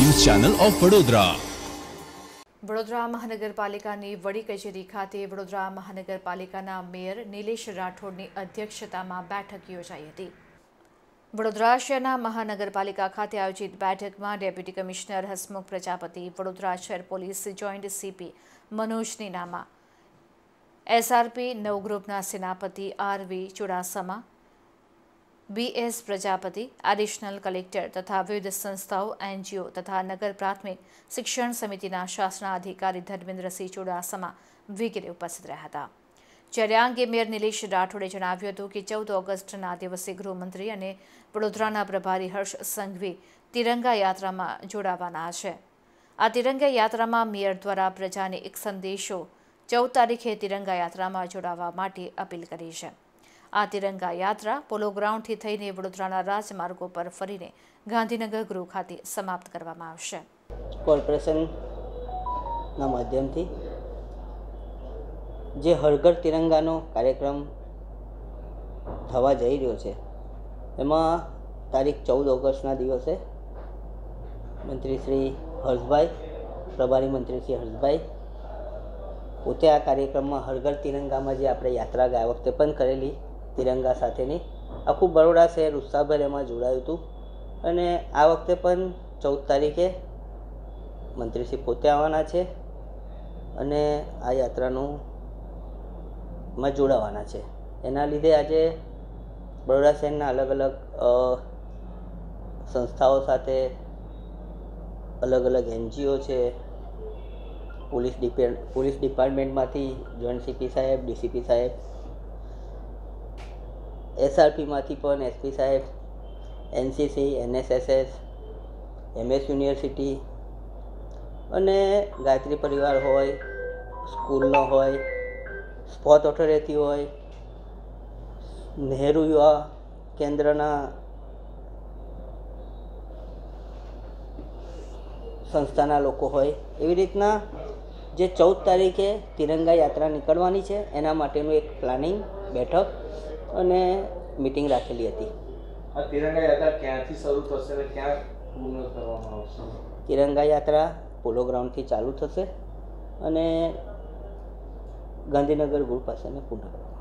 Of Vadodara. Vadodara મહાનગરપાલિકાની વડી કચેરી ખાતે વડોદરા મહાનગરપાલિકાના મેયર નિલેશ રાઠોડની અધ્યક્ષતામાં બેઠક યોજાઈ હતી. વડોદરા શહેરના મહાનગરપાલિકા ખાતે આયોજિત બેઠકમાં ડેપ્યુટી કમિશનર હસમુખ પ્રજાપતિ, વડોદરા શહેર police joint CP Manoj Ninama, SRP નવગ્રુપના સેનાપતિ RV Chudasama BS Prajapati additional collector તથા વિવિધ સંસ્થાઓ એનજીઓ તથા નગર પ્રાથમિક શિક્ષણ સમિતિના શાસનાધિકારી ધર્મેન્દ્રસિંહ ચુડાસમા વગેરે ઉપસ્થિત રહ્યા હતા. જ્યારે આ અંગે મેયર નિલેશ રાઠોડે જણાવ્યું હતું કે ચૌદ ઓગસ્ટના દિવસે ગૃહમંત્રી અને વડોદરાના પ્રભારી હર્ષ સંઘવી તિરંગા યાત્રામાં જોડાવાના છે. આ તિરંગા યાત્રામાં મેયર દ્વારા પ્રજાને એક સંદેશો ચૌદ તારીખે તિરંગા યાત્રામાં જોડાવા માટે અપીલ કરી છે. આ તિરંગા યાત્રા પોલો ગ્રાઉન્ડથી થઈને વડોદરાના રાજમાર્ગો પર ફરીને ગાંધીનગર ગૃહ ખાતે સમાપ્ત કરવામાં આવશે. કોર્પોરેશનના માધ્યમથી જે હરઘર તિરંગાનો કાર્યક્રમ થવા જઈ રહ્યો છે, એમાં તારીખ ચૌદ ઓગસ્ટના દિવસે મંત્રી શ્રી હર્ષભાઈ, પ્રભારી મંત્રી શ્રી હર્ષભાઈ પોતે આ કાર્યક્રમમાં હરઘર તિરંગામાં જે આપણે યાત્રા ગયા વખતે પણ કરેલી તિરંગા સાથેની. આખું બરોડા શહેર ઉત્સાહભેર એમાં જોડાયું હતું. અને આ વખતે પણ ચૌદ તારીખે મંત્રીશ્રી પોતે આવવાના છે અને આ યાત્રાનું માં જોડાવાના છે. એના લીધે આજે બરોડા શહેરના અલગ અલગ સંસ્થાઓ સાથે અલગ અલગ એનજીઓ છે. પોલીસ ડિપે, પોલીસ ડિપાર્ટમેન્ટમાંથી જોઈન્ટ સીપી સાહેબ, ડીસીપી સાહેબ એસઆરપીમાંથી પણ એસપી સાહેબ, એનસીસી, એનએસએસએસ, એમએસ યુનિવર્સિટી અને ગાયત્રી પરિવાર હોય, સ્કૂલનો હોય સ્પોર્ટ ઓથોરિટી હોય, નહેરુ યુવા કેન્દ્રના સંસ્થાના લોકો હોય, એવી રીતના જે ચૌદ તારીખે તિરંગા યાત્રા નીકળવાની છે, એના માટેનું એક પ્લાનિંગ, બેઠક અને મિટિંગ રાખેલી હતી. તિરંગા યાત્રા ક્યાંથી શરૂ થશે અને ક્યાં પૂર્ણ કરવામાં આવશે? તિરંગા યાત્રા પોલો ગ્રાઉન્ડથી ચાલુ થશે અને ગાંધીનગર ગુરુ પાસે પૂર્ણ કરવામાં